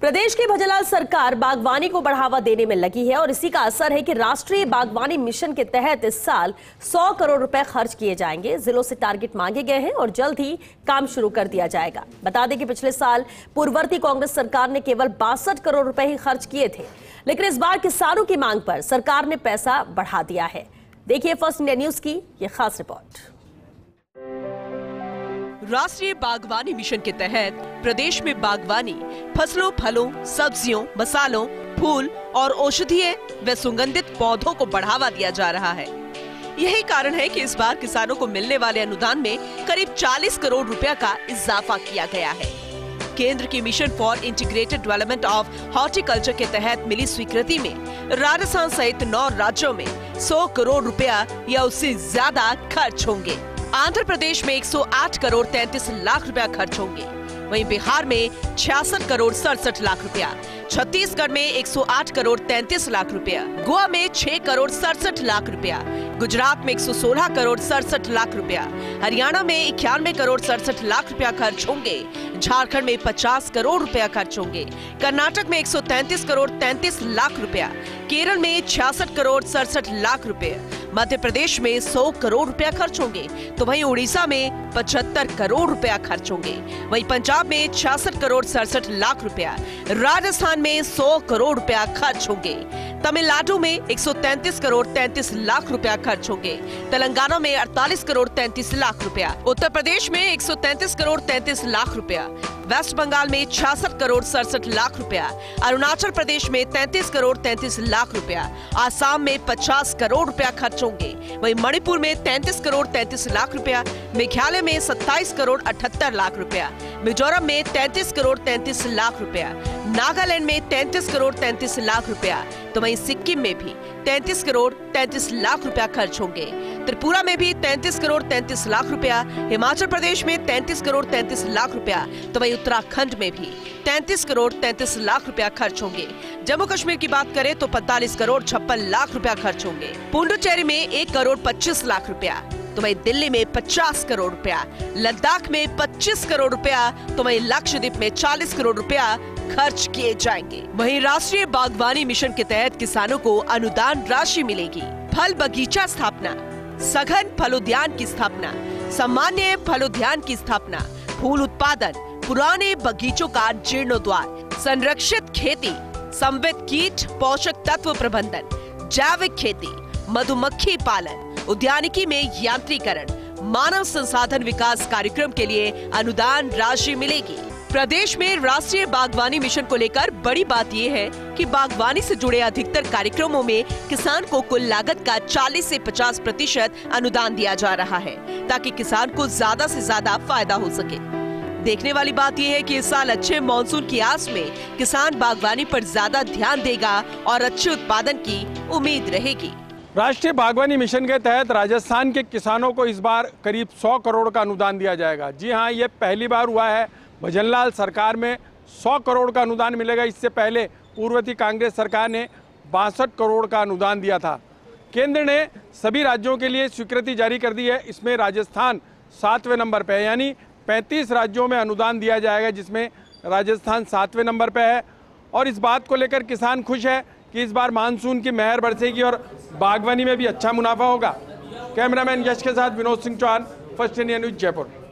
प्रदेश की भजनलाल सरकार बागवानी को बढ़ावा देने में लगी है और इसी का असर है कि राष्ट्रीय बागवानी मिशन के तहत इस साल 100 करोड़ रुपए खर्च किए जाएँगे। जिलों से टारगेट मांगे गए हैं और जल्द ही काम शुरू कर दिया जाएगा। बता दें कि पिछले साल पूर्ववर्ती कांग्रेस सरकार ने केवल बासठ करोड़ रुपए ही खर्च किए थे, लेकिन इस बार किसानों की मांग पर सरकार ने पैसा बढ़ा दिया है। देखिए फ़र्स्ट इंडिया न्यूज़ की ये खास रिपोर्ट। राष्ट्रीय बागवानी मिशन के तहत प्रदेश में बागवानी, फ़सलों, फलों, सब्जियों, मसालों, फूल और औषधीय व सुगंधित पौधों को बढ़ावा दिया जा रहा है। यही कारण है कि इस बार किसानों को मिलने वाले अनुदान में करीब 40 करोड़ रुपया का इजाफा किया गया है। केंद्र की Mission for Integrated Development of Horticulture के तहत मिली स्वीकृति में राजस्थान सहित नौ राज्यों में 100 करोड़ रुपया या उससे ज़्यादा खर्च होंगे। आंध्र प्रदेश में 108 करोड़ 33 लाख रुपया खर्च होंगे। वहीं बिहार में छियासठ करोड़ सड़सठ लाख रुपया, छत्तीसगढ़ में 108 करोड़ 33 लाख रुपया, गोवा में 6 करोड़ सड़सठ लाख रुपया, गुजरात में 116 करोड़ सड़सठ लाख रुपया, हरियाणा में इक्यानवे करोड़ सड़सठ लाख रुपया खर्च होंगे, झारखंड में 50 करोड़ रुपया खर्च होंगे, कर्नाटक में 133 करोड़ 33 लाख रुपया, केरल में छियासठ करोड़ सड़सठ लाख रुपए मध्य प्रदेश में 100 करोड़ रुपया खर्च होंगे तो वहीं उड़ीसा में 75 करोड़ रुपया खर्च होंगे। वहीं पंजाब में छियासठ करोड़ सड़सठ लाख रुपया, राजस्थान में 100 करोड़ रुपया खर्च होंगे। तमिलनाडु में 133 करोड़ 33 लाख रुपया खर्च होंगे। तेलंगाना में 48 करोड़ 33 लाख रुपया। उत्तर प्रदेश में 133 करोड़ 33 लाख रुपया। वेस्ट बंगाल में छियासठ करोड़ सड़सठ लाख रुपया। अरुणाचल प्रदेश में 33 करोड़ 33 लाख रुपया। आसाम में 50 करोड़ रुपया खर्च होंगे। वहीं मणिपुर में 33 करोड़ 33 लाख रुपया। मेघालय में 27 करोड़ 78 लाख रुपया। मिजोरम में 33 करोड़ 33 लाख रुपया। नागालैंड में 33 करोड़ 33 लाख रुपया। तो वहीं सिक्किम में भी 33 करोड़ 33 लाख रुपया खर्च होंगे। त्रिपुरा में भी 33 करोड़ 33 लाख रुपया, हिमाचल प्रदेश में 33 करोड़ 33 लाख रुपया तो वहीं उत्तराखंड में भी 33 करोड़ 33 लाख रुपया खर्च होंगे। जम्मू कश्मीर की बात करें तो 45 करोड़ छप्पन लाख रुपया खर्च होंगे। पुडुचेरी में एक करोड़ पच्चीस लाख रुपया तो वही दिल्ली में 50 करोड़ रुपया, लद्दाख में 25 करोड़ रुपया तो वही लक्षद्वीप में 40 करोड़ रुपया खर्च किए जाएँगे। वहीं राष्ट्रीय बागवानी मिशन के तहत किसानों को अनुदान राशि मिलेगी। फल बगीचा स्थापना, सघन फलोद्यान की स्थापना, सामान्य फलोद्यान की स्थापना, फूल उत्पादन, पुराने बगीचों का जीर्णोद्वार संरक्षित खेती संवित कीट, पोषक तत्व प्रबंधन, जैविक खेती, मधुमक्खी पालन, उद्यानिकी में यांत्रिकरण, मानव संसाधन विकास कार्यक्रम के लिए अनुदान राशि मिलेगी। प्रदेश में राष्ट्रीय बागवानी मिशन को लेकर बड़ी बात ये है कि बागवानी से जुड़े अधिकतर कार्यक्रमों में किसान को कुल लागत का 40 से 50 प्रतिशत अनुदान दिया जा रहा है, ताकि किसान को ज़्यादा से ज़्यादा फ़ायदा हो सके। देखने वाली बात यह है कि इस साल अच्छे मानसून की आस में किसान बागवानी पर ज़्यादा ध्यान देगा और अच्छे उत्पादन की उम्मीद रहेगी। राष्ट्रीय बागवानी मिशन के तहत राजस्थान के किसानों को इस बार करीब 100 करोड़ का अनुदान दिया जाएगा। जी हाँ ये पहली बार हुआ है भजनलाल सरकार में 100 करोड़ का अनुदान मिलेगा। इससे पहले पूर्वती कांग्रेस सरकार ने बासठ करोड़ का अनुदान दिया था। केंद्र ने सभी राज्यों के लिए स्वीकृति जारी कर दी है। इसमें राजस्थान सातवें नंबर पर है। यानी 35 राज्यों में अनुदान दिया जाएगा, जिसमें राजस्थान सातवें नंबर पर है। और इस बात को लेकर किसान खुश है कि इस बार मानसून की मेहर बरसेगी और बागवानी में भी अच्छा मुनाफा होगा। कैमरामैन यश के साथ Vinod Singh Chauhan, First India News Jaipur.